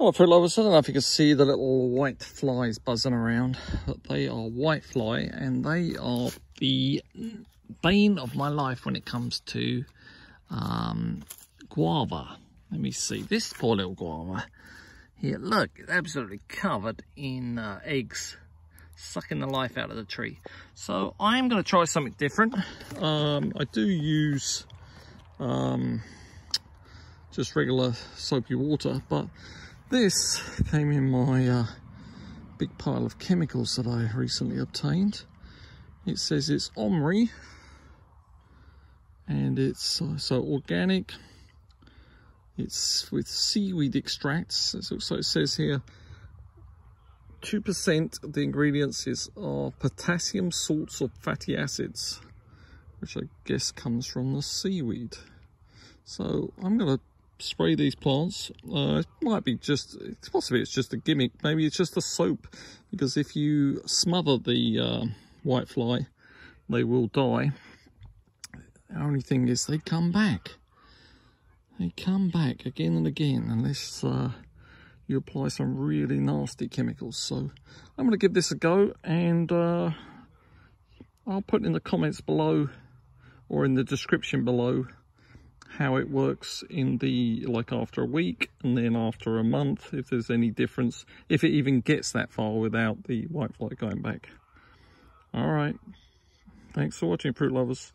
Hello fruit lovers, I don't know if you can see the little white flies buzzing around, but they are white fly and they are the bane of my life when it comes to um, guava. Let me see, this poor little guava here, look, it's absolutely covered in uh, eggs, sucking the life out of the tree. So I am going to try something different. Um, I do use um, just regular soapy water, but this came in my uh, big pile of chemicals that I recently obtained. It says it's OMRI and it's uh, so organic. It's with seaweed extracts. So it says here 2% of the ingredients is are potassium salts or fatty acids, which I guess comes from the seaweed. So I'm going to spray these plants. Uh, it might be just, it's possibly it's just a gimmick. Maybe it's just a soap because if you smother the uh, whitefly, they will die. The only thing is they come back. They come back again and again unless uh, you apply some really nasty chemicals. So I'm going to give this a go and uh, I'll put in the comments below or in the description below how it works in the like after a week and then after a month if there's any difference if it even gets that far without the whitefly going back. All right. Thanks for watching fruit lovers